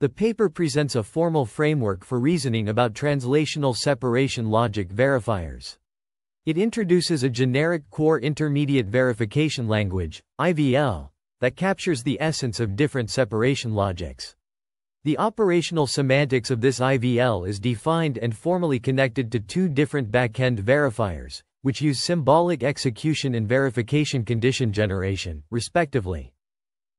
The paper presents a formal framework for reasoning about translational separation logic verifiers. It introduces a generic core intermediate verification language, IVL, that captures the essence of different separation logics. The operational semantics of this IVL is defined and formally connected to two different backend verifiers, which use symbolic execution and verification condition generation, respectively.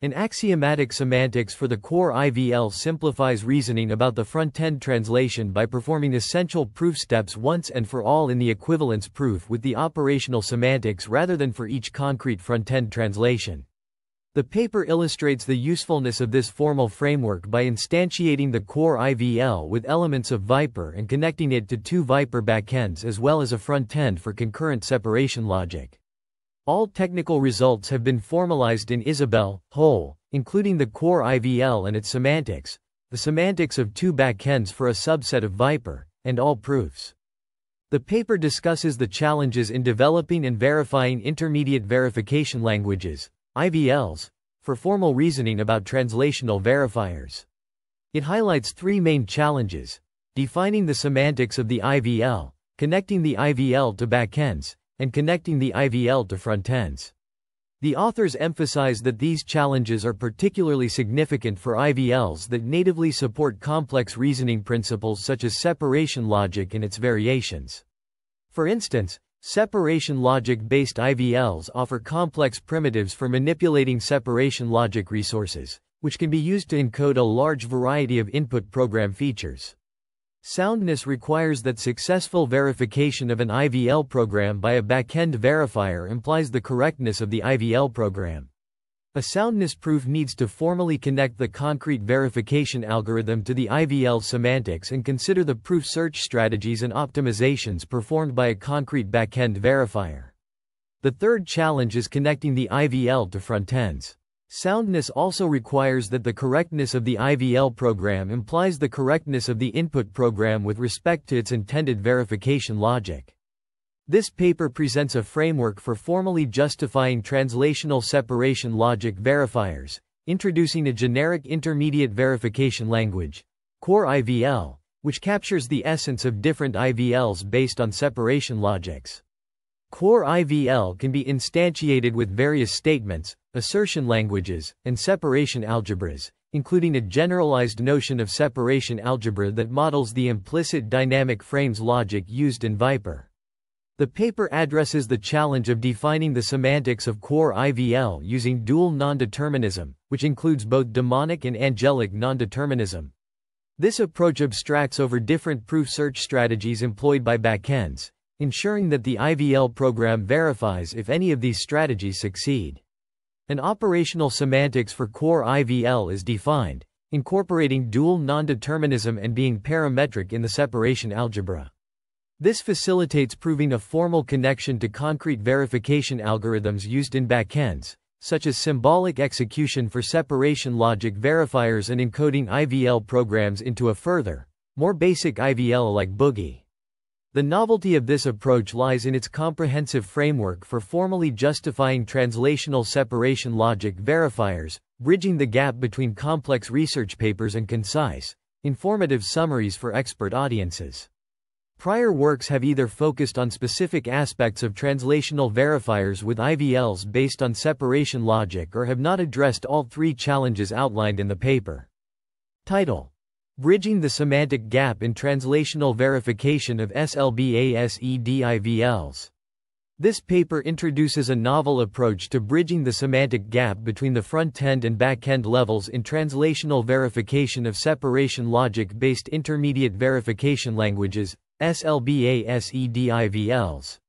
An axiomatic semantics for the core IVL simplifies reasoning about the front-end translation by performing essential proof steps once and for all in the equivalence proof with the operational semantics rather than for each concrete front-end translation. The paper illustrates the usefulness of this formal framework by instantiating the core IVL with elements of Viper and connecting it to two Viper backends as well as a front-end for concurrent separation logic. All technical results have been formalized in Isabelle/HOL, including the core IVL and its semantics, the semantics of two backends for a subset of Viper, and all proofs. The paper discusses the challenges in developing and verifying intermediate verification languages, IVLs, for formal reasoning about translational verifiers. It highlights three main challenges defining the semantics of the IVL, connecting the IVL to backends, and connecting the IVL to frontends. The authors emphasize that these challenges are particularly significant for IVLs that natively support complex reasoning principles such as separation logic and its variations. For instance, separation logic-based IVLs offer complex primitives for manipulating separation logic resources, which can be used to encode a large variety of input program features. Soundness requires that successful verification of an IVL program by a backend verifier implies the correctness of the IVL program. A soundness proof needs to formally connect the concrete verification algorithm to the IVL semantics and consider the proof search strategies and optimizations performed by a concrete backend verifier. The third challenge is connecting the IVL to frontends. Soundness also requires that the correctness of the IVL program implies the correctness of the input program with respect to its intended verification logic. This paper presents a framework for formally justifying translational separation logic verifiers, introducing a generic intermediate verification language, Core IVL, which captures the essence of different IVLs based on separation logics. Core IVL can be instantiated with various statements, assertion languages, and separation algebras, including a generalized notion of separation algebra that models the implicit dynamic frames logic used in Viper. The paper addresses the challenge of defining the semantics of core IVL using dual nondeterminism, which includes both demonic and angelic nondeterminism. This approach abstracts over different proof search strategies employed by backends, ensuring that the IVL program verifies if any of these strategies succeed. An operational semantics for core IVL is defined, incorporating dual nondeterminism and being parametric in the separation algebra. This facilitates proving a formal connection to concrete verification algorithms used in backends, such as symbolic execution for separation logic verifiers and encoding IVL programs into a further, more basic IVL like Boogie. The novelty of this approach lies in its comprehensive framework for formally justifying translational separation logic verifiers, bridging the gap between complex research papers and concise, informative summaries for expert audiences. Prior works have either focused on specific aspects of translational verifiers with IVLs based on separation logic or have not addressed all three challenges outlined in the paper. Title Bridging the Semantic Gap in Translational Verification of SLBASEDIVLs. This paper introduces a novel approach to bridging the semantic gap between the front-end and back-end levels in translational verification of separation logic-based intermediate verification languages, SLBASEDIVLs.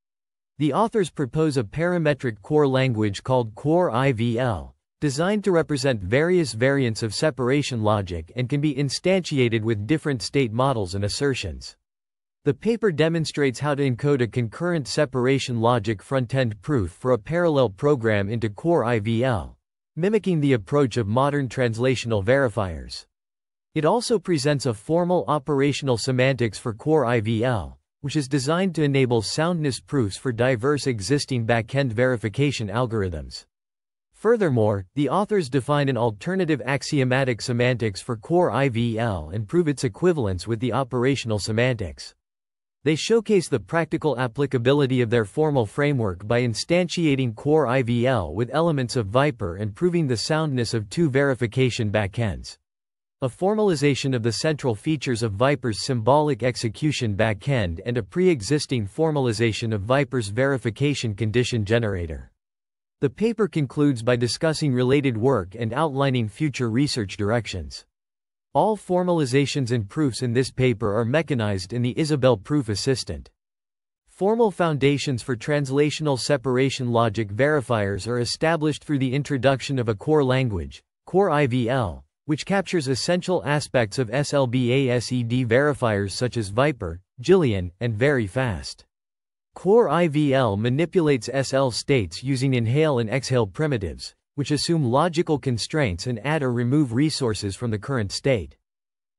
The authors propose a parametric core language called Core IVL, designed to represent various variants of separation logic and can be instantiated with different state models and assertions. The paper demonstrates how to encode a concurrent separation logic front-end proof for a parallel program into Core IVL, mimicking the approach of modern translational verifiers. It also presents a formal operational semantics for Core IVL, which is designed to enable soundness proofs for diverse existing backend verification algorithms. Furthermore, the authors define an alternative axiomatic semantics for core IVL and prove its equivalence with the operational semantics. They showcase the practical applicability of their formal framework by instantiating core IVL with elements of Viper and proving the soundness of two verification backends. A formalization of the central features of Viper's symbolic execution backend and a pre-existing formalization of Viper's verification condition generator. The paper concludes by discussing related work and outlining future research directions. All formalizations and proofs in this paper are mechanized in the Isabelle Proof Assistant. Formal foundations for translational separation logic verifiers are established through the introduction of a core language, core IVL, which captures essential aspects of SLBASED verifiers such as Viper, Gillian, and VeriFast. Core IVL manipulates SL states using inhale and exhale primitives, which assume logical constraints and add or remove resources from the current state.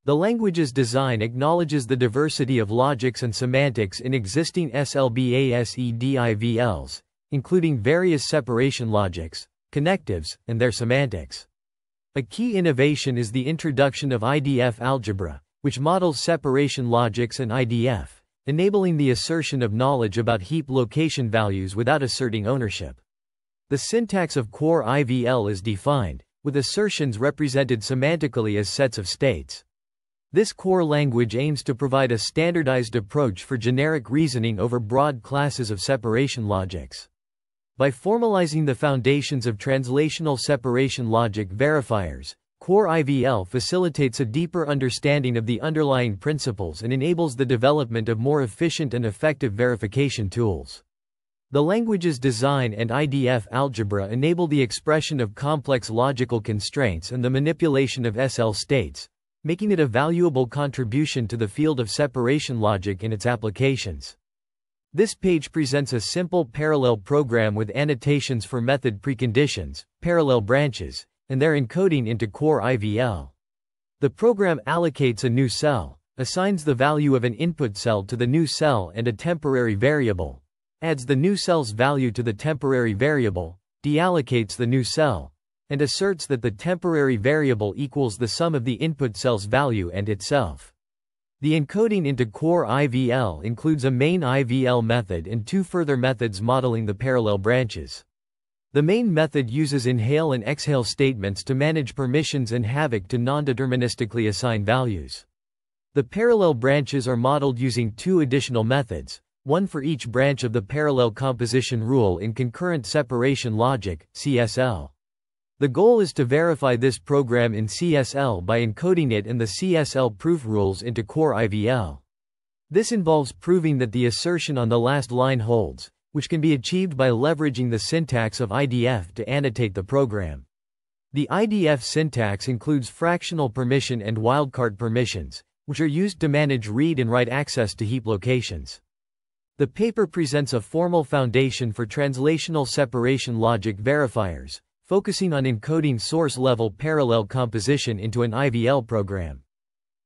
The language's design acknowledges the diversity of logics and semantics in existing SLBASED-IVLs, including various separation logics, connectives, and their semantics. A key innovation is the introduction of IDF algebra, which models separation logics and IDF enabling the assertion of knowledge about heap location values without asserting ownership. The syntax of core IVL is defined, with assertions represented semantically as sets of states. This core language aims to provide a standardized approach for generic reasoning over broad classes of separation logics. By formalizing the foundations of translational separation logic verifiers, Core IVL facilitates a deeper understanding of the underlying principles and enables the development of more efficient and effective verification tools. The language's design and IDF algebra enable the expression of complex logical constraints and the manipulation of SL states, making it a valuable contribution to the field of separation logic and its applications. This page presents a simple parallel program with annotations for method preconditions, parallel branches, and their encoding into core IVL. The program allocates a new cell, assigns the value of an input cell to the new cell and a temporary variable, adds the new cell's value to the temporary variable, deallocates the new cell, and asserts that the temporary variable equals the sum of the input cell's value and itself. The encoding into core IVL includes a main IVL method and two further methods modeling the parallel branches. The main method uses inhale and exhale statements to manage permissions and havoc to non-deterministically assign values. The parallel branches are modeled using two additional methods, one for each branch of the parallel composition rule in concurrent separation logic, CSL. The goal is to verify this program in CSL by encoding it and the CSL proof rules into core IVL. This involves proving that the assertion on the last line holds, which can be achieved by leveraging the syntax of IDF to annotate the program. The IDF syntax includes fractional permission and wildcard permissions, which are used to manage read and write access to heap locations. The paper presents a formal foundation for translational separation logic verifiers, focusing on encoding source-level parallel composition into an IVL program.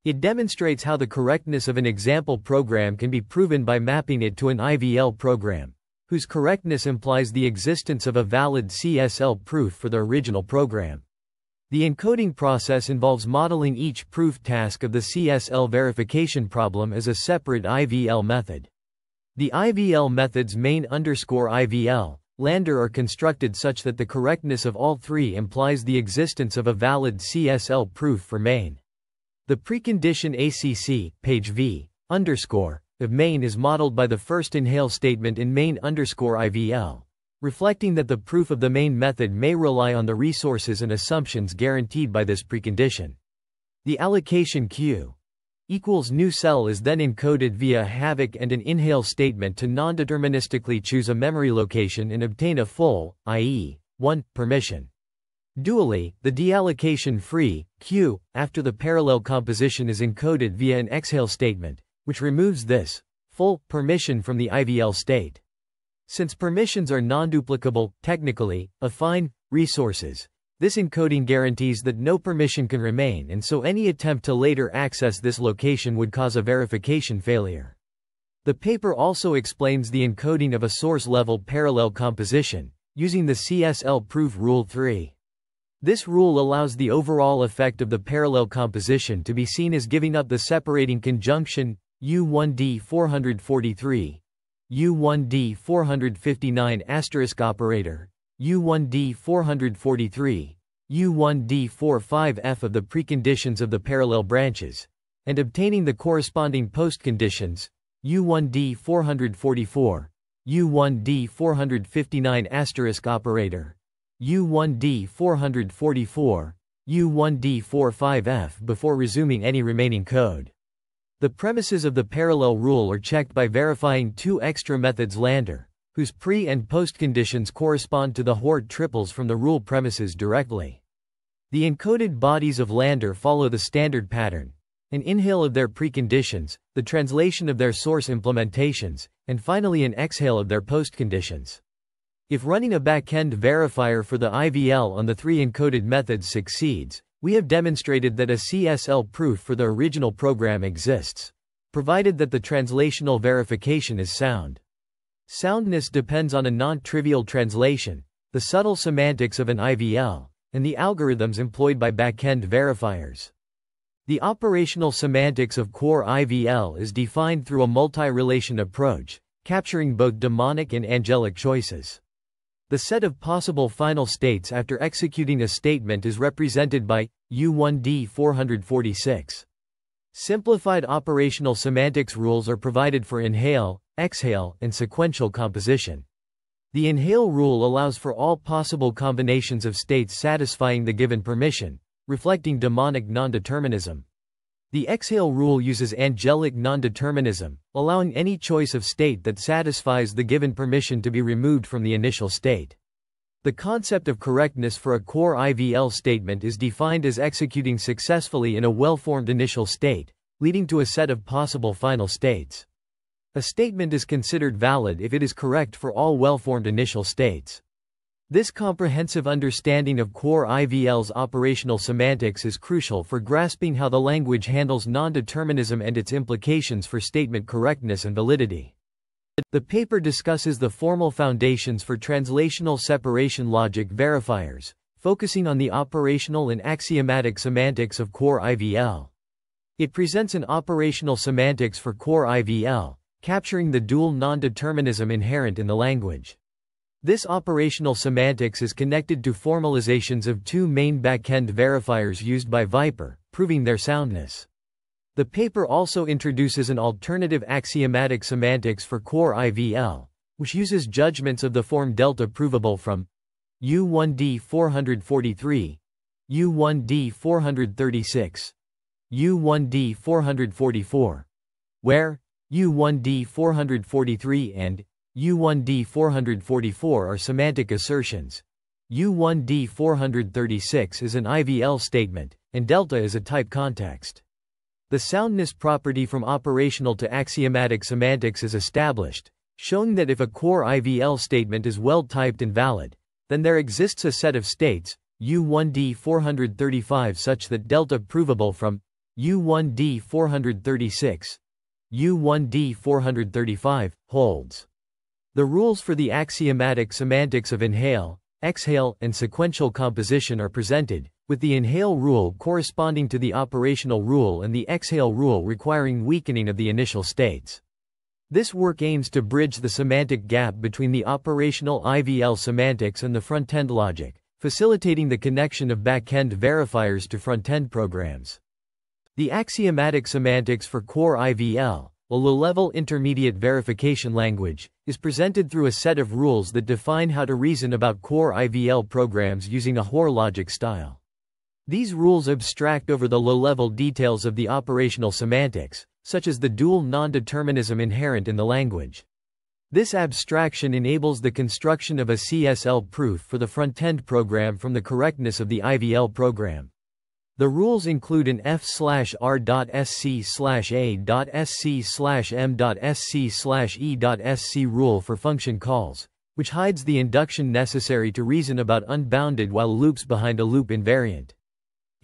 It demonstrates how the correctness of an example program can be proven by mapping it to an IVL program whose correctness implies the existence of a valid CSL proof for the original program. The encoding process involves modeling each proof task of the CSL verification problem as a separate IVL method. The IVL methods main underscore IVL, lander are constructed such that the correctness of all three implies the existence of a valid CSL proof for main. The precondition ACC, page V, underscore, of main is modeled by the first inhale statement in main underscore IVL, reflecting that the proof of the main method may rely on the resources and assumptions guaranteed by this precondition. The allocation Q equals new cell is then encoded via havoc and an inhale statement to non-deterministically choose a memory location and obtain a full, i.e., 1, permission. Dually, the deallocation free, Q, after the parallel composition is encoded via an exhale statement, which removes this full permission from the IVL state. Since permissions are non-duplicable, technically, affine, resources, this encoding guarantees that no permission can remain and so any attempt to later access this location would cause a verification failure. The paper also explains the encoding of a source-level parallel composition, using the CSL proof rule 3. This rule allows the overall effect of the parallel composition to be seen as giving up the separating conjunction U1D 443, U1D 459 asterisk operator, U1D 443, U1D 45F of the preconditions of the parallel branches, and obtaining the corresponding postconditions, U1D 444, U1D 459 asterisk operator, U1D 444, U1D 45F before resuming any remaining code. The premises of the parallel rule are checked by verifying two extra methods Lander, whose pre- and post-conditions correspond to the Hoare triples from the rule premises directly. The encoded bodies of Lander follow the standard pattern, an inhale of their preconditions, the translation of their source implementations, and finally an exhale of their postconditions. If running a backend verifier for the IVL on the three encoded methods succeeds, we have demonstrated that a CSL proof for the original program exists, provided that the translational verification is sound. Soundness depends on a non-trivial translation, the subtle semantics of an IVL, and the algorithms employed by backend verifiers. The operational semantics of core IVL is defined through a multi-relation approach, capturing both demonic and angelic choices. The set of possible final states after executing a statement is represented by U1D 446. Simplified operational semantics rules are provided for inhale, exhale, and sequential composition. The inhale rule allows for all possible combinations of states satisfying the given permission, reflecting demonic nondeterminism. The exhale rule uses angelic nondeterminism, allowing any choice of state that satisfies the given permission to be removed from the initial state. The concept of correctness for a core IVL statement is defined as executing successfully in a well-formed initial state, leading to a set of possible final states. A statement is considered valid if it is correct for all well-formed initial states. This comprehensive understanding of core IVL's operational semantics is crucial for grasping how the language handles nondeterminism and its implications for statement correctness and validity. The paper discusses the formal foundations for translational separation logic verifiers, focusing on the operational and axiomatic semantics of core IVL. It presents an operational semantics for core IVL, capturing the dual nondeterminism inherent in the language. This operational semantics is connected to formalizations of two main backend verifiers used by Viper, proving their soundness. The paper also introduces an alternative axiomatic semantics for core IVL, which uses judgments of the form delta provable from U1D 443, U1D 436, U1D 444, where U1D 443 and U1D 444 are semantic assertions. U1D 436 is an IVL statement, and delta is a type context. The soundness property from operational to axiomatic semantics is established, showing that if a core IVL statement is well typed and valid, then there exists a set of states, U1D 435 such that delta provable from U1D 436, U1D 435, holds. The rules for the axiomatic semantics of inhale, exhale, and sequential composition are presented, with the inhale rule corresponding to the operational rule and the exhale rule requiring weakening of the initial states. This work aims to bridge the semantic gap between the operational IVL semantics and the front-end logic, facilitating the connection of back-end verifiers to front-end programs. The axiomatic semantics for core IVL, a low-level intermediate verification language, is presented through a set of rules that define how to reason about core IVL programs using a Hoare logic style. These rules abstract over the low-level details of the operational semantics, such as the dual nondeterminism inherent in the language. This abstraction enables the construction of a CSL proof for the front-end program from the correctness of the IVL program. The rules include an f/r.sc/a.sc/m.sc/e.e.c rule for function calls, which hides the induction necessary to reason about unbounded while loops behind a loop invariant.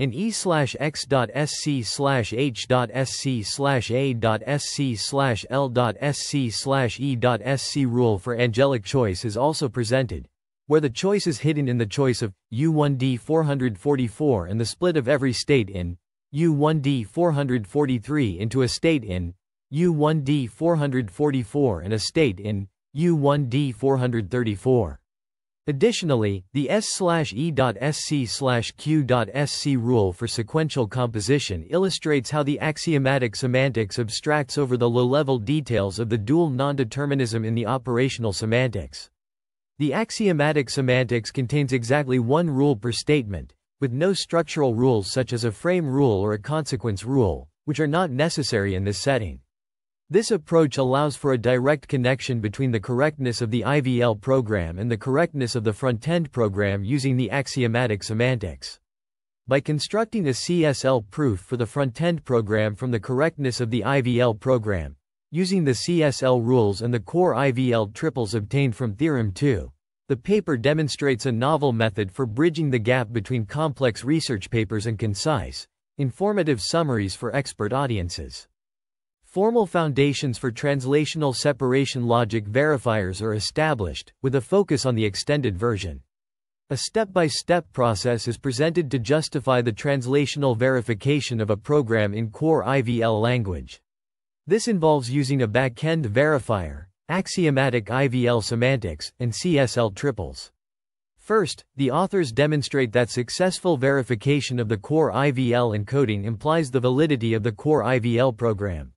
An e/x.sc/h.sc/a.sc/l.sc/e.sc rule for angelic choice is also presented, where the choice is hidden in the choice of U1D 444 and the split of every state in U1D 443 into a state in U1D 444 and a state in U1D 434. Additionally, the S/E.SC/Q.SC rule for sequential composition illustrates how the axiomatic semantics abstracts over the low-level details of the dual nondeterminism in the operational semantics. The axiomatic semantics contains exactly one rule per statement, with no structural rules such as a frame rule or a consequence rule, which are not necessary in this setting. This approach allows for a direct connection between the correctness of the IVL program and the correctness of the front-end program using the axiomatic semantics. By constructing a CSL proof for the front-end program from the correctness of the IVL program, using the CSL rules and the core IVL triples obtained from Theorem 2, the paper demonstrates a novel method for bridging the gap between complex research papers and concise, informative summaries for expert audiences. Formal foundations for translational separation logic verifiers are established, with a focus on the extended version. A step-by-step -step process is presented to justify the translational verification of a program in core IVL language. This involves using a backend verifier, axiomatic IVL semantics, and CSL triples. First, the authors demonstrate that successful verification of the core IVL encoding implies the validity of the core IVL program.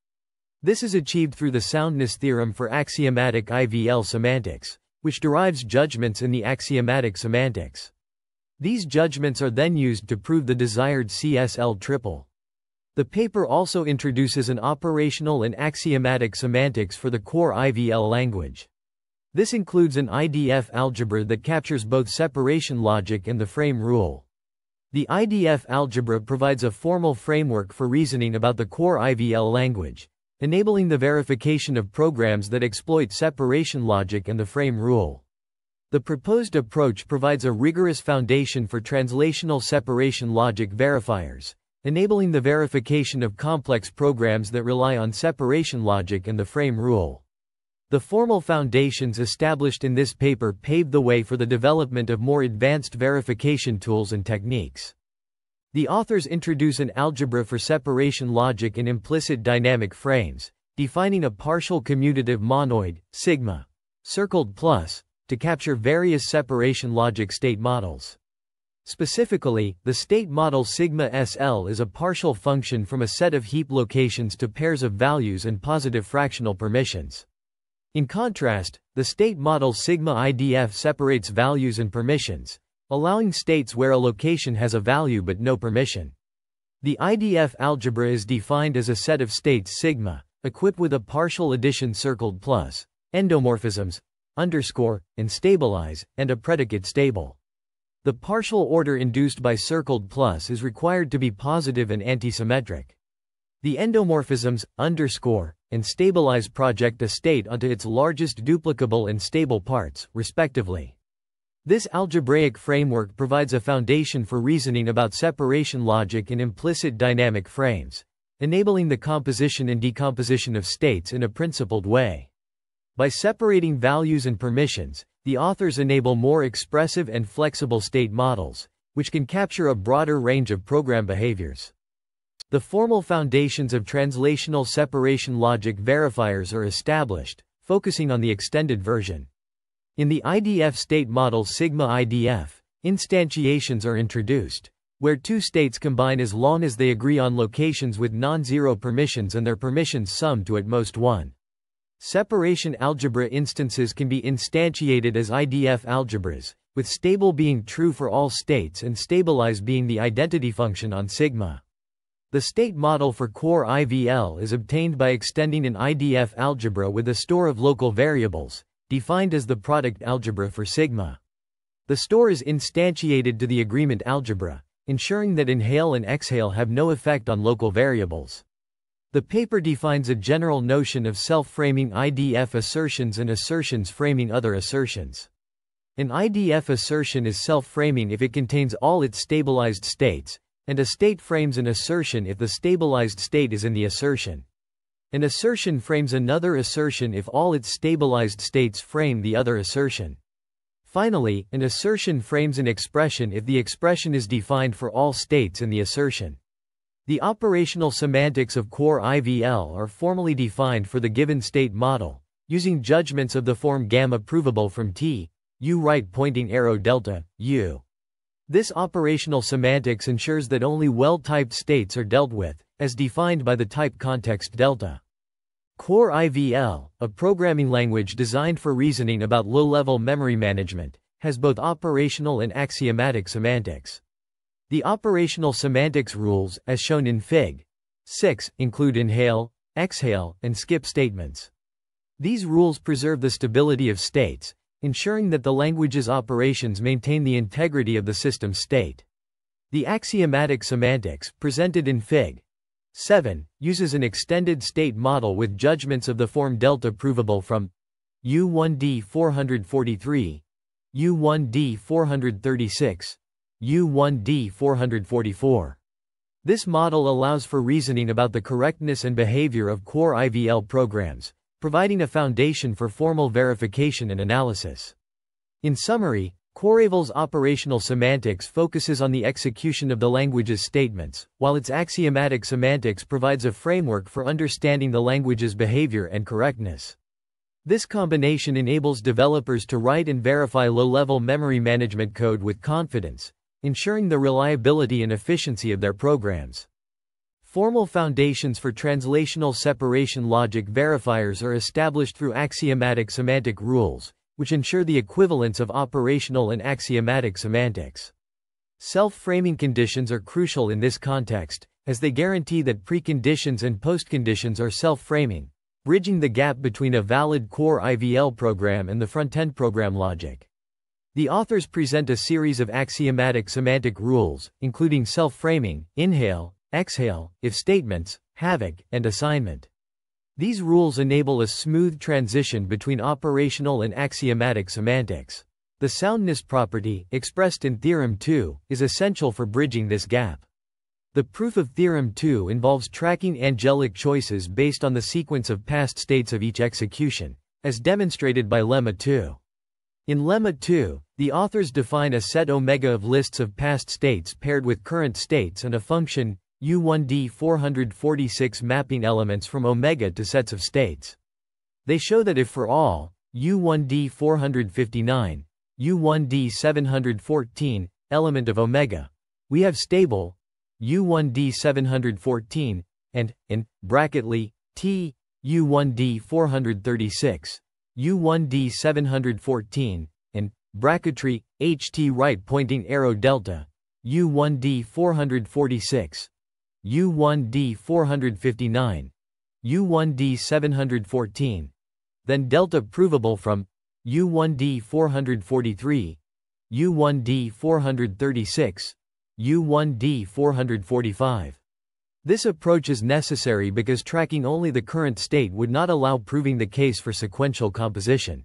This is achieved through the soundness theorem for axiomatic IVL semantics, which derives judgments in the axiomatic semantics. These judgments are then used to prove the desired CSL triple. The paper also introduces an operational and axiomatic semantics for the core IVL language. This includes an IDF algebra that captures both separation logic and the frame rule. The IDF algebra provides a formal framework for reasoning about the core IVL language enabling the verification of programs that exploit separation logic and the frame rule. The proposed approach provides a rigorous foundation for translational separation logic verifiers, enabling the verification of complex programs that rely on separation logic and the frame rule. The formal foundations established in this paper paved the way for the development of more advanced verification tools and techniques. The authors introduce an algebra for separation logic in implicit dynamic frames, defining a partial commutative monoid, sigma, circled plus, to capture various separation logic state models. Specifically, the state model sigma SL is a partial function from a set of heap locations to pairs of values and positive fractional permissions. In contrast, the state model sigma IDF separates values and permissions, allowing states where a location has a value but no permission. The IDF algebra is defined as a set of states sigma, equipped with a partial addition circled plus, endomorphisms, underscore, and stabilize, and a predicate stable. The partial order induced by circled plus is required to be positive and antisymmetric. The endomorphisms, underscore, and stabilize project a state onto its largest duplicable and stable parts, respectively. This algebraic framework provides a foundation for reasoning about separation logic in implicit dynamic frames, enabling the composition and decomposition of states in a principled way. By separating values and permissions, the authors enable more expressive and flexible state models, which can capture a broader range of program behaviors. The formal foundations of translational separation logic verifiers are established, focusing on the extended version. In the IDF state model sigma IDF, instantiations are introduced, where two states combine as long as they agree on locations with non-zero permissions and their permissions sum to at most one. Separation algebra instances can be instantiated as IDF algebras, with stable being true for all states and stabilize being the identity function on sigma. The state model for core IVL is obtained by extending an IDF algebra with a store of local variables, defined as the product algebra for sigma. The store is instantiated to the agreement algebra, ensuring that inhale and exhale have no effect on local variables. The paper defines a general notion of self-framing IDF assertions and assertions framing other assertions. An IDF assertion is self-framing if it contains all its stabilized states, and a state frames an assertion if the stabilized state is in the assertion. An assertion frames another assertion if all its stabilized states frame the other assertion. Finally, an assertion frames an expression if the expression is defined for all states in the assertion. The operational semantics of core IVL are formally defined for the given state model, using judgments of the form gamma provable from T, U right pointing arrow delta, U. This operational semantics ensures that only well-typed states are dealt with, as defined by the type context delta. Core IVL, a programming language designed for reasoning about low-level memory management, has both operational and axiomatic semantics. The operational semantics rules, as shown in Fig. 6, include inhale, exhale, and skip statements. These rules preserve the stability of states, ensuring that the language's operations maintain the integrity of the system state. The axiomatic semantics, presented in Fig. 7. Uses an extended state model with judgments of the form delta provable from U1D 443, U1D 436, U1D 444. This model allows for reasoning about the correctness and behavior of core IVL programs, providing a foundation for formal verification and analysis. In summary, Core IVL's operational semantics focuses on the execution of the language's statements, while its axiomatic semantics provides a framework for understanding the language's behavior and correctness. This combination enables developers to write and verify low-level memory management code with confidence, ensuring the reliability and efficiency of their programs. Formal foundations for translational separation logic verifiers are established through axiomatic semantic rules, which ensure the equivalence of operational and axiomatic semantics. Self-framing conditions are crucial in this context, as they guarantee that preconditions and postconditions are self-framing, bridging the gap between a valid core IVL program and the front-end program logic. The authors present a series of axiomatic semantic rules, including self-framing, inhale, exhale, if statements, havoc, and assignment. These rules enable a smooth transition between operational and axiomatic semantics. The soundness property, expressed in Theorem 2, is essential for bridging this gap. The proof of Theorem 2 involves tracking angelic choices based on the sequence of past states of each execution, as demonstrated by Lemma 2. In Lemma 2, the authors define a set omega of lists of past states paired with current states and a function, U1D 446 mapping elements from omega to sets of states. They show that if for all U1D 459, U1D 714 element of omega, we have stable U1D 714 and in bracketly T U1D 436 U1D 714 and bracketry HT right pointing arrow delta U1D 446 U1D 459, U1D 714, then delta provable from U1D 443, U1D 436, U1D 445. This approach is necessary because tracking only the current state would not allow proving the case for sequential composition.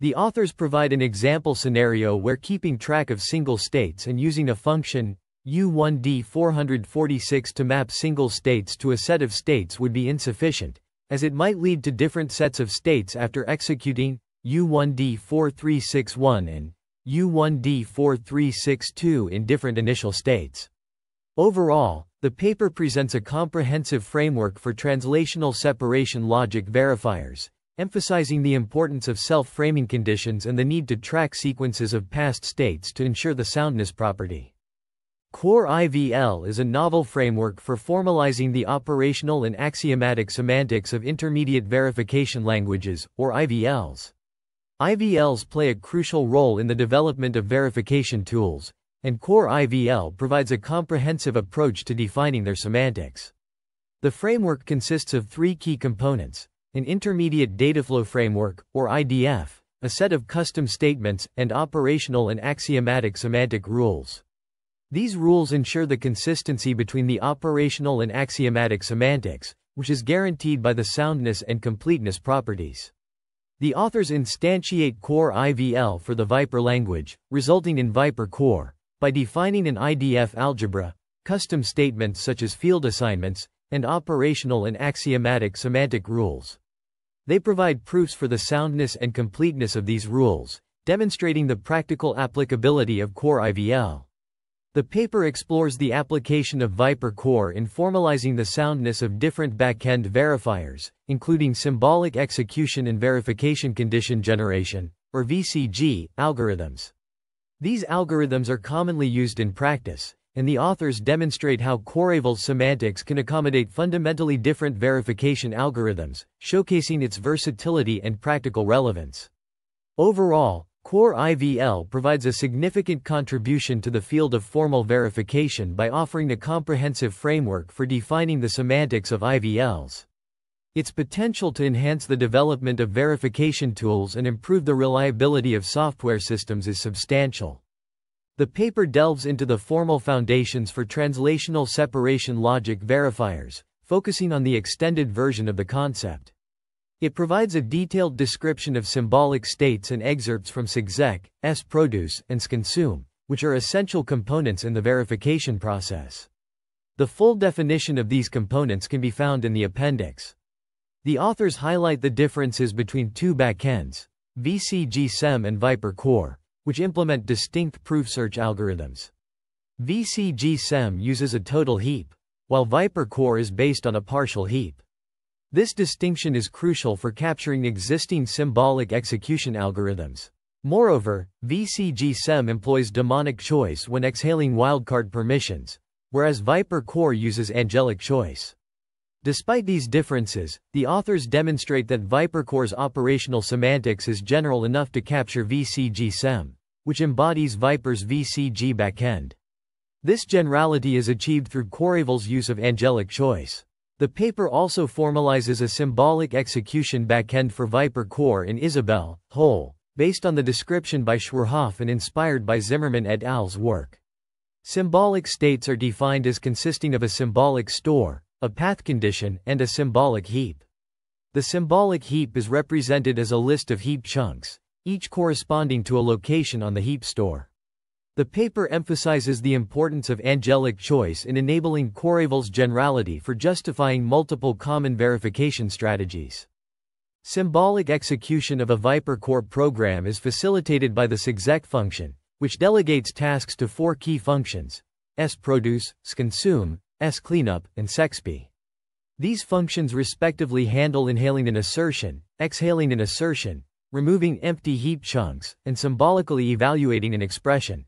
The authors provide an example scenario where keeping track of single states and using a function, U1D 446 to map single states to a set of states would be insufficient, as it might lead to different sets of states after executing U1D 4361 and U1D 4362 in different initial states. Overall, the paper presents a comprehensive framework for translational separation logic verifiers, emphasizing the importance of self-framing conditions and the need to track sequences of past states to ensure the soundness property. Core IVL is a novel framework for formalizing the operational and axiomatic semantics of intermediate verification languages, or IVLs. IVLs play a crucial role in the development of verification tools, and Core IVL provides a comprehensive approach to defining their semantics. The framework consists of three key components an intermediate dataflow framework, or IDF, a set of custom statements, and operational and axiomatic semantic rules. These rules ensure the consistency between the operational and axiomatic semantics, which is guaranteed by the soundness and completeness properties. The authors instantiate core IVL for the Viper language, resulting in Viper core, by defining an IDF algebra, custom statements such as field assignments, and operational and axiomatic semantic rules. They provide proofs for the soundness and completeness of these rules, demonstrating the practical applicability of Core IVL. The paper explores the application of Viper Core in formalizing the soundness of different backend verifiers, including symbolic execution and verification condition generation, or VCG, algorithms. These algorithms are commonly used in practice, and the authors demonstrate how Core IVL's semantics can accommodate fundamentally different verification algorithms, showcasing its versatility and practical relevance. Overall, Core IVL provides a significant contribution to the field of formal verification by offering a comprehensive framework for defining the semantics of IVLs. Its potential to enhance the development of verification tools and improve the reliability of software systems is substantial. The paper delves into the formal foundations for translational separation logic verifiers, focusing on the extended version of the concept. It provides a detailed description of symbolic states and excerpts from sexec, sproduce, and sconsume, which are essential components in the verification process. The full definition of these components can be found in the appendix. The authors highlight the differences between two backends, VCG-SEM and Viper Core, which implement distinct proof search algorithms. VCG-SEM uses a total heap, while Viper Core is based on a partial heap. This distinction is crucial for capturing existing symbolic execution algorithms. Moreover, VCG-SEM employs demonic choice when exhaling wildcard permissions, whereas Viper Core uses angelic choice. Despite these differences, the authors demonstrate that ViperCore's operational semantics is general enough to capture VCG-SEM, which embodies Viper's VCG backend. This generality is achieved through Core IVL's use of angelic choice. The paper also formalizes a symbolic execution backend for Viper Core in Isabelle, Whole, based on the description by Schwerhoff and inspired by Zimmerman et al.'s work. Symbolic states are defined as consisting of a symbolic store, a path condition, and a symbolic heap. The symbolic heap is represented as a list of heap chunks, each corresponding to a location on the heap store. The paper emphasizes the importance of angelic choice in enabling Core IVL's generality for justifying multiple common verification strategies. Symbolic execution of a Viper Core program is facilitated by the sexec function, which delegates tasks to four key functions, sproduce, sconsume, scleanup, and sexp. These functions respectively handle inhaling an assertion, exhaling an assertion, removing empty heap chunks, and symbolically evaluating an expression.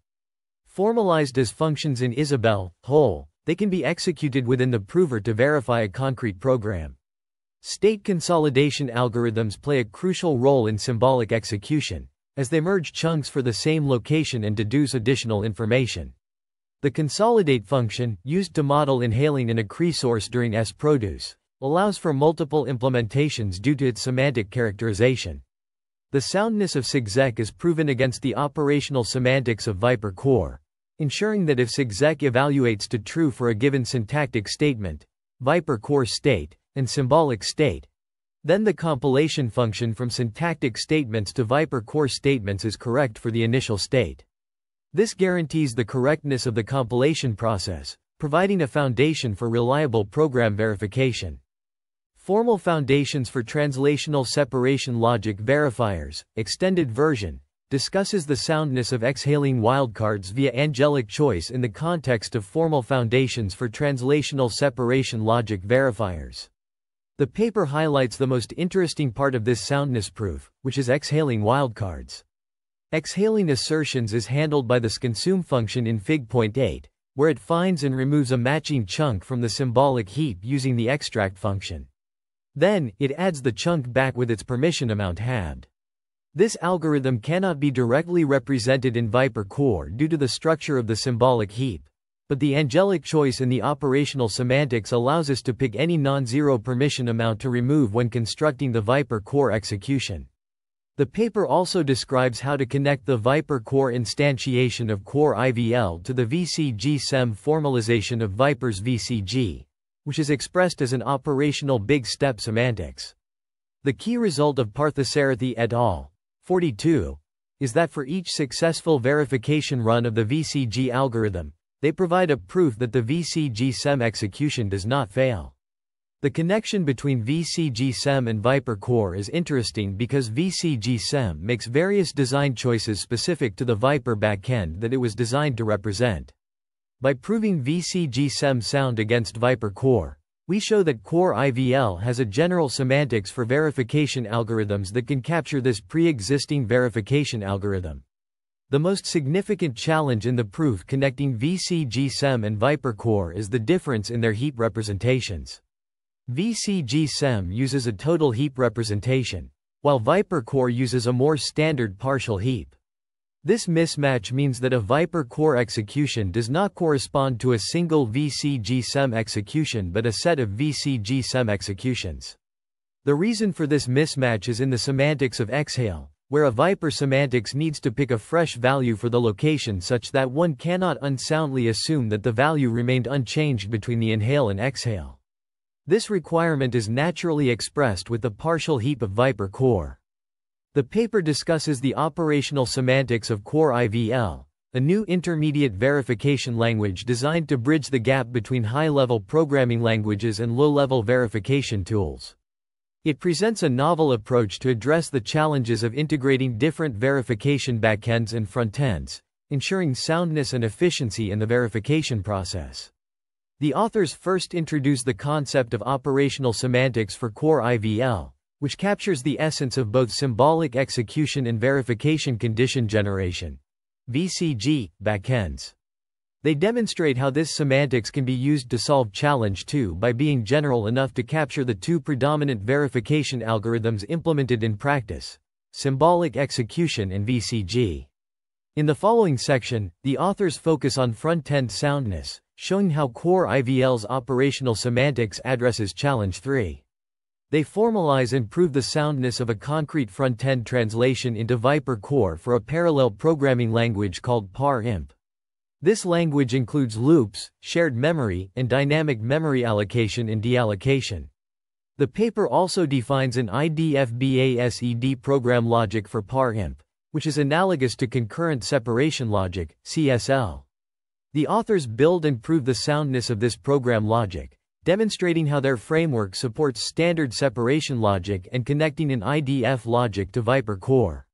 Formalized as functions in Isabelle, whole, they can be executed within the prover to verify a concrete program. State consolidation algorithms play a crucial role in symbolic execution, as they merge chunks for the same location and deduce additional information. The consolidate function, used to model inhaling in a Cree source during s produce, allows for multiple implementations due to its semantic characterization. The soundness of sexec is proven against the operational semantics of Viper Core, ensuring that if sexec evaluates to true for a given syntactic statement, Viper Core state, and symbolic state, then the compilation function from syntactic statements to Viper Core statements is correct for the initial state. This guarantees the correctness of the compilation process, providing a foundation for reliable program verification. Formal Foundations for Translational Separation Logic Verifiers, Extended Version, discusses the soundness of exhaling wildcards via angelic choice in the context of Formal Foundations for Translational Separation Logic Verifiers. The paper highlights the most interesting part of this soundness proof, which is exhaling wildcards. Exhaling assertions is handled by the sconsume function in Fig.8, where it finds and removes a matching chunk from the symbolic heap using the extract function. Then, it adds the chunk back with its permission amount halved. This algorithm cannot be directly represented in Viper Core due to the structure of the symbolic heap, but the angelic choice in the operational semantics allows us to pick any non-zero permission amount to remove when constructing the Viper Core execution. The paper also describes how to connect the Viper Core instantiation of Core IVL to the VCG-SEM formalization of Viper's VCG, which is expressed as an operational big step semantics. The key result of Parthasarathy et al. 42 is that for each successful verification run of the VCG algorithm, they provide a proof that the VCG-SEM execution does not fail. The connection between VCG-SEM and Viper Core is interesting because VCG-SEM makes various design choices specific to the Viper backend that it was designed to represent. By proving VCG-SEM sound against Viper Core, we show that Core IVL has a general semantics for verification algorithms that can capture this pre-existing verification algorithm. The most significant challenge in the proof connecting VCG-SEM and Viper Core is the difference in their heap representations. VCG-SEM uses a total heap representation, while Viper Core uses a more standard partial heap. This mismatch means that a Viper Core execution does not correspond to a single VCG-SEM execution but a set of VCG-SEM executions. The reason for this mismatch is in the semantics of exhale, where a Viper semantics needs to pick a fresh value for the location such that one cannot unsoundly assume that the value remained unchanged between the inhale and exhale. This requirement is naturally expressed with the partial heap of Viper core. The paper discusses the operational semantics of Core IVL, a new intermediate verification language designed to bridge the gap between high-level programming languages and low-level verification tools. It presents a novel approach to address the challenges of integrating different verification backends and frontends, ensuring soundness and efficiency in the verification process. The authors first introduce the concept of operational semantics for core IVL, which captures the essence of both symbolic execution and verification condition generation. VCG, backends. They demonstrate how this semantics can be used to solve challenge 2 by being general enough to capture the two predominant verification algorithms implemented in practice, symbolic execution and VCG. In the following section, the authors focus on front-end soundness, showing how Core IVL's operational semantics addresses Challenge 3. They formalize and prove the soundness of a concrete front-end translation into Viper Core for a parallel programming language called PAR-IMP. This language includes loops, shared memory, and dynamic memory allocation and deallocation. The paper also defines an IDFBASED program logic for PAR-IMP, which is analogous to concurrent separation logic, CSL. The authors build and prove the soundness of this program logic, demonstrating how their framework supports standard separation logic and connecting an IDF logic to Viper Core.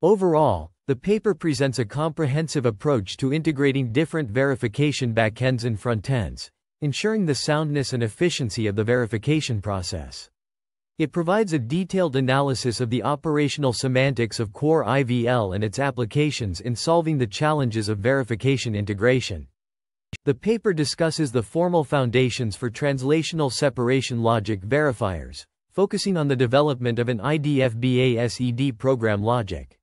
Overall, the paper presents a comprehensive approach to integrating different verification backends and frontends, ensuring the soundness and efficiency of the verification process. It provides a detailed analysis of the operational semantics of Core IVL and its applications in solving the challenges of verification integration. The paper discusses the formal foundations for translational separation logic verifiers, focusing on the development of an IDFBASED program logic.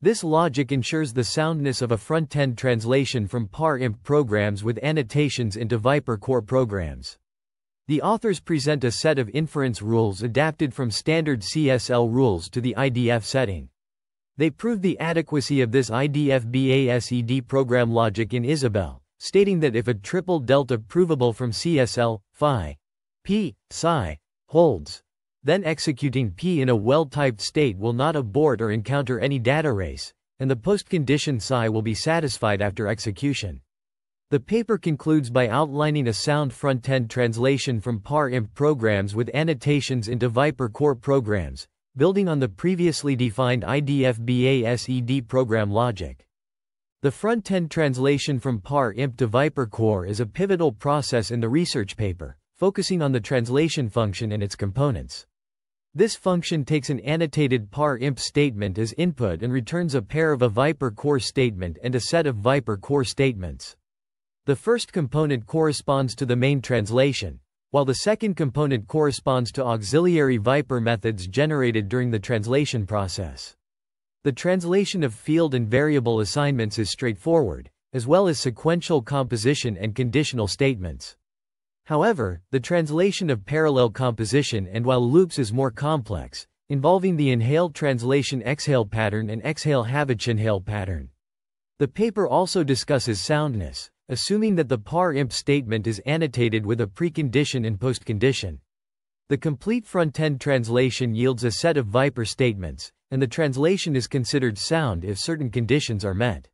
This logic ensures the soundness of a front-end translation from PAR-IMP programs with annotations into Viper core programs. The authors present a set of inference rules adapted from standard CSL rules to the IDF setting. They prove the adequacy of this IDF BASED program logic in Isabelle, stating that if a triple delta provable from CSL, phi, p, psi, holds, then executing p in a well-typed state will not abort or encounter any data race, and the post-condition psi will be satisfied after execution. The paper concludes by outlining a sound front-end translation from PAR-IMP programs with annotations into Viper core programs, building on the previously defined IDF-BASED program logic. The front-end translation from PAR-IMP to Viper core is a pivotal process in the research paper, focusing on the translation function and its components. This function takes an annotated PAR-IMP statement as input and returns a pair of a Viper core statement and a set of Viper core statements. The first component corresponds to the main translation, while the second component corresponds to auxiliary Viper methods generated during the translation process. The translation of field and variable assignments is straightforward, as well as sequential composition and conditional statements. However, the translation of parallel composition and while loops is more complex, involving the inhale translation exhale pattern and exhale havoc inhale pattern. The paper also discusses soundness, assuming that the PAR-IMP statement is annotated with a precondition and postcondition. The complete front-end translation yields a set of Viper statements, and the translation is considered sound if certain conditions are met.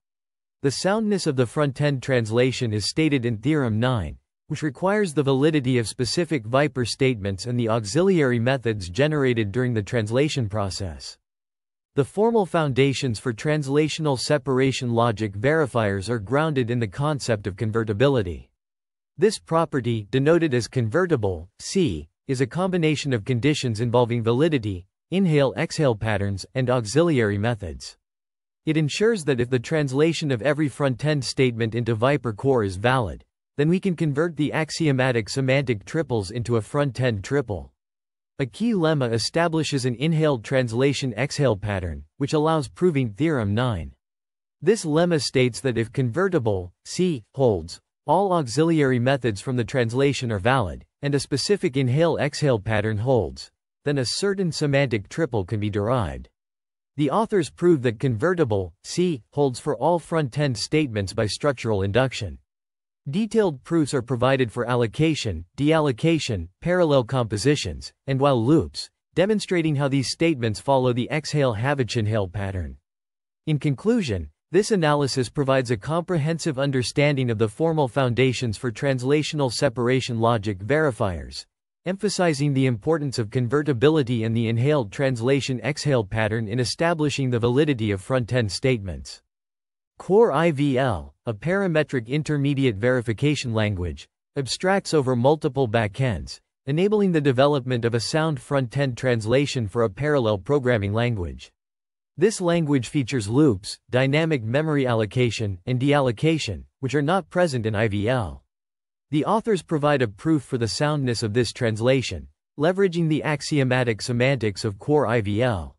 The soundness of the front-end translation is stated in Theorem 9, which requires the validity of specific Viper statements and the auxiliary methods generated during the translation process. The formal foundations for translational separation logic verifiers are grounded in the concept of convertibility. This property, denoted as convertible, C, is a combination of conditions involving validity, inhale-exhale patterns, and auxiliary methods. It ensures that if the translation of every front-end statement into Viper core is valid, then we can convert the axiomatic semantic triples into a front-end triple. A key lemma establishes an inhaled translation-exhale pattern, which allows proving Theorem 9. This lemma states that if convertible, C, holds, all auxiliary methods from the translation are valid, and a specific inhale-exhale pattern holds, then a certain semantic triple can be derived. The authors prove that convertible, C, holds for all front-end statements by structural induction. Detailed proofs are provided for allocation, deallocation, parallel compositions, and while loops, demonstrating how these statements follow the exhale-havoc-inhale pattern. In conclusion, this analysis provides a comprehensive understanding of the formal foundations for translational separation logic verifiers, emphasizing the importance of convertibility and the inhaled translation-exhale pattern in establishing the validity of front-end statements. Core IVL, a parametric intermediate verification language, abstracts over multiple backends, enabling the development of a sound front-end translation for a parallel programming language. This language features loops, dynamic memory allocation, and deallocation, which are not present in IVL. The authors provide a proof for the soundness of this translation, leveraging the axiomatic semantics of core IVL.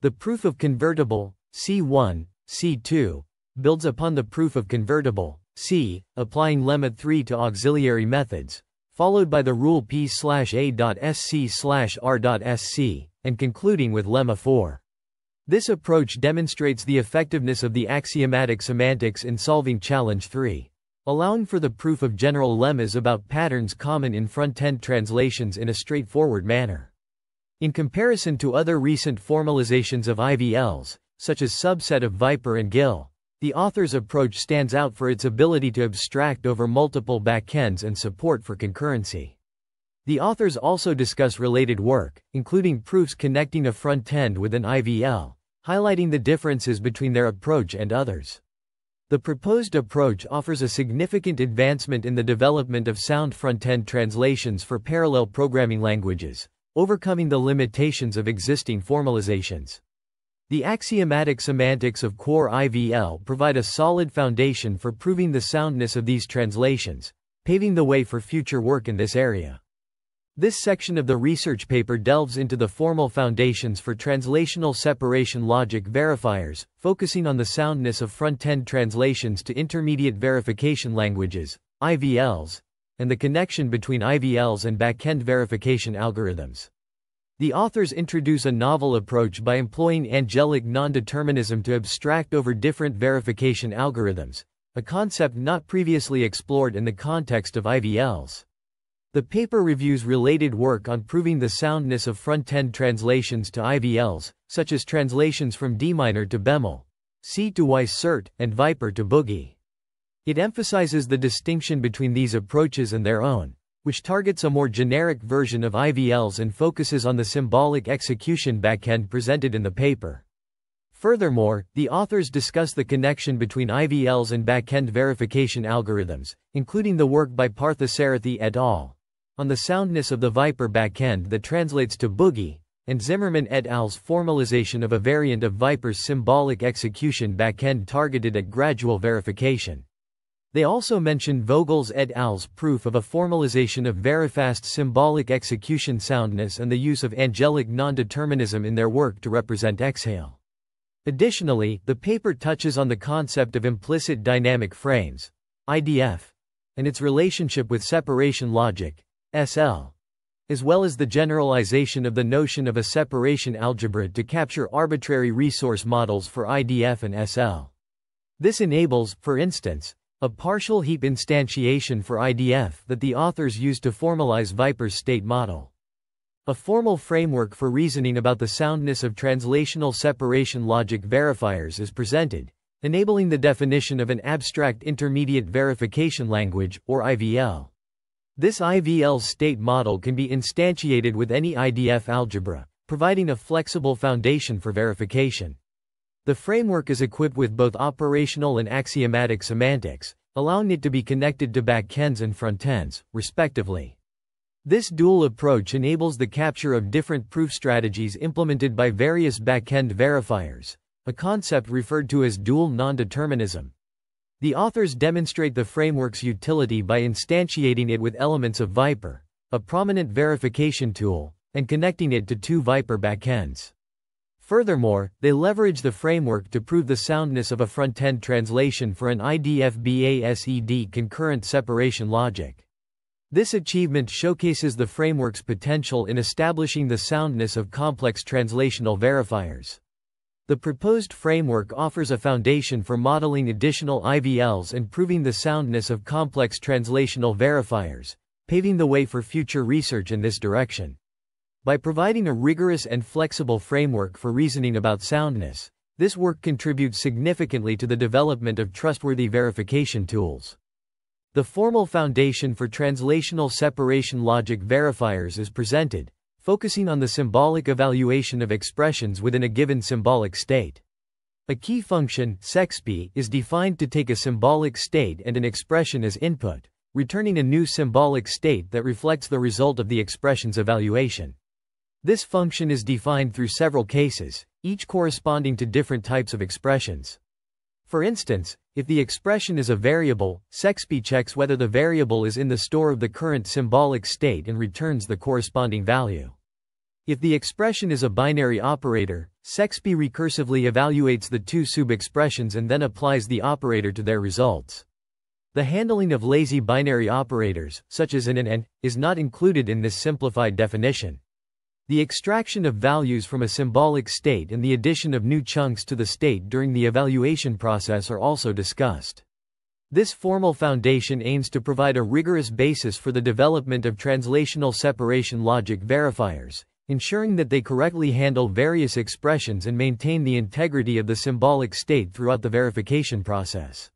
The proof of convertible, C1, C2, builds upon the proof of convertible, C, applying lemma 3 to auxiliary methods, followed by the rule P slash A.sc slash R.sc, and concluding with lemma 4. This approach demonstrates the effectiveness of the axiomatic semantics in solving challenge 3, allowing for the proof of general lemmas about patterns common in front-end translations in a straightforward manner. In comparison to other recent formalizations of IVLs, such as subset of Viper and GIL, the author's approach stands out for its ability to abstract over multiple backends and support for concurrency. The authors also discuss related work, including proofs connecting a front-end with an IVL, highlighting the differences between their approach and others. The proposed approach offers a significant advancement in the development of sound front-end translations for parallel programming languages, overcoming the limitations of existing formalizations. The axiomatic semantics of core IVL provide a solid foundation for proving the soundness of these translations, paving the way for future work in this area. This section of the research paper delves into the formal foundations for translational separation logic verifiers, focusing on the soundness of front-end translations to intermediate verification languages, IVLs, and the connection between IVLs and back-end verification algorithms. The authors introduce a novel approach by employing angelic nondeterminism to abstract over different verification algorithms, a concept not previously explored in the context of IVLs. The paper reviews related work on proving the soundness of front-end translations to IVLs, such as translations from D minor to bemol, C to Y cert, and Viper to boogie. It emphasizes the distinction between these approaches and their own, which targets a more generic version of IVLs and focuses on the symbolic execution backend presented in the paper. Furthermore, the authors discuss the connection between IVLs and backend verification algorithms, including the work by Parthasarathy et al. On the soundness of the Viper backend that translates to Boogie, and Zimmerman et al.'s formalization of a variant of Viper's symbolic execution backend targeted at gradual verification. They also mention Vogels et al.'s proof of a formalization of VeriFast symbolic execution soundness and the use of angelic nondeterminism in their work to represent exhale. Additionally, the paper touches on the concept of implicit dynamic frames, IDF, and its relationship with separation logic, SL, as well as the generalization of the notion of a separation algebra to capture arbitrary resource models for IDF and SL. This enables, for instance, a partial heap instantiation for IDF that the authors used to formalize Viper's state model. A formal framework for reasoning about the soundness of translational separation logic verifiers is presented, enabling the definition of an abstract intermediate verification language, or IVL. This IVL state model can be instantiated with any IDF algebra, providing a flexible foundation for verification. The framework is equipped with both operational and axiomatic semantics, allowing it to be connected to backends and frontends, respectively. This dual approach enables the capture of different proof strategies implemented by various backend verifiers, a concept referred to as dual non-determinism. The authors demonstrate the framework's utility by instantiating it with elements of Viper, a prominent verification tool, and connecting it to two Viper backends. Furthermore, they leverage the framework to prove the soundness of a front-end translation for an IDF-BASED concurrent separation logic. This achievement showcases the framework's potential in establishing the soundness of complex translational verifiers. The proposed framework offers a foundation for modeling additional IVLs and proving the soundness of complex translational verifiers, paving the way for future research in this direction. By providing a rigorous and flexible framework for reasoning about soundness, this work contributes significantly to the development of trustworthy verification tools. The formal foundation for translational separation logic verifiers is presented, focusing on the symbolic evaluation of expressions within a given symbolic state. A key function, sexp, is defined to take a symbolic state and an expression as input, returning a new symbolic state that reflects the result of the expression's evaluation. This function is defined through several cases, each corresponding to different types of expressions. For instance, if the expression is a variable, sexp checks whether the variable is in the store of the current symbolic state and returns the corresponding value. If the expression is a binary operator, sexp recursively evaluates the two sub-expressions and then applies the operator to their results. The handling of lazy binary operators, such as an and and, is not included in this simplified definition. The extraction of values from a symbolic state and the addition of new chunks to the state during the evaluation process are also discussed. This formal foundation aims to provide a rigorous basis for the development of translational separation logic verifiers, ensuring that they correctly handle various expressions and maintain the integrity of the symbolic state throughout the verification process.